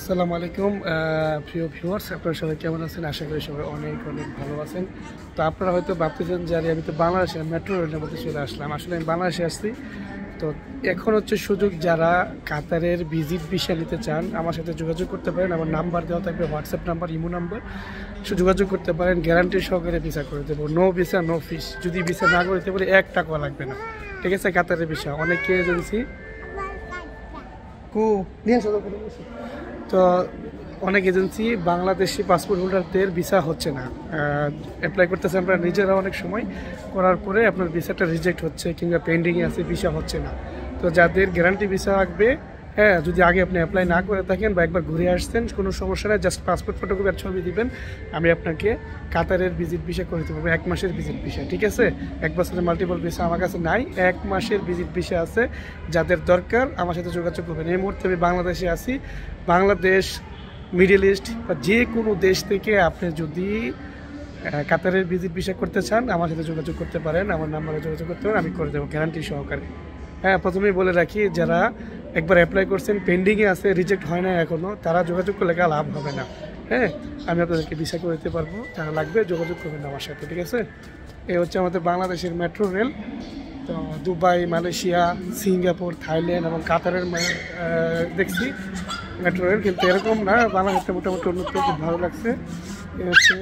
আসসালামু আলাইকুম প্রিয় ভিউয়ার্স আপনারা সবাই কেমন আছেন? আশা করি সবাই অনেক অনেক ভালো আছেন। তো আপনারা হয়তো ভাবতেছেন যে আমি তো বাংলাদেশে মেট্রো রেলের মধ্যে চলে আসলাম। আসলে আমি বাংলাদেশে আসছি। তো এখন হচ্ছে সুযোগ যারা কাতারের ভিজিট ভিসা নিতে চান, আমার সাথে যোগাযোগ করতে পারেন। আমার নাম্বার দেওয়া থাকবে হোয়াটসঅ্যাপ নাম্বার ইমো নাম্বার সে যোগাযোগ করতে পারেন গ্যারান্টি সহকারে ভিসা করে দেবো। নো ভিসা নো ফিস যদি ভিসা না করে দিতে পারে এক টাকা লাগবে না। ঠিক আছে, কাতারের ভিসা অনেকে এজেন্সি তো, অনেক এজেন্সি বাংলাদেশি পাসপোর্ট হোল্ডারদের ভিসা হচ্ছে না। অ্যাপ্লাই করতেছে আমরা নিজেরা অনেক সময়। করার পরে আপনার ভিসাটা রিজেক্ট হচ্ছে কিংবা পেন্ডিংয়ে আছে ভিসা হচ্ছে না। তো যাদের গ্যারান্টি ভিসা লাগবে হ্যাঁ যদি আগে আপনি অ্যাপ্লাই না করে থাকেন বা একবার ঘুরে আসছেন কোনো সমস্যা নেই জাস্ট পাসপোর্ট ফটোকপি আর ছবি দিবেন। আমি আপনাকে কাতারের ভিজিট ভিসা করে দেবো এক মাসের ভিজিট ভিসা ঠিক আছে? এক বছরের মাল্টিপল ভিসা আমার কাছে নাই, এক মাসের ভিজিট ভিসা আছে, যাদের দরকার আমার সাথে যোগাযোগ করবেন। এই মুহূর্তে আমি বাংলাদেশে আছি, বাংলাদেশ মিডল ইস্ট বা যে কোনো দেশ থেকে আপনি যদি কাতারের ভিজিট ভিসা করতে চান, আমার সাথে যোগাযোগ করতে পারেন, আমার নাম্বারে যোগাযোগ করতে পারেন, আমি করে দেবো গ্যারান্টি সহকারে। হ্যাঁ প্রথমেই বলে রাখি, যারা একবার অ্যাপ্লাই করছেন পেন্ডিংয়ে আছে রিজেক্ট হয় না এখনও তারা যোগাযোগ করলে কাল লাভ হবে না। হ্যাঁ আমি আপনাদেরকে ভিসা করে দিতে পারব, যারা লাগবে যোগাযোগ করবেন আমার সাথে, ঠিক আছে? এই হচ্ছে আমাদের বাংলাদেশের মেট্রো রেল তো দুবাই, মালয়েশিয়া, সিঙ্গাপুর, থাইল্যান্ড এবং কাতারের দেখছি মেট্রো রেল কিন্তু এরকম না, বাংলাদেশে মোটামুটি উন্নত খুব ভালো লাগছে। এ হচ্ছে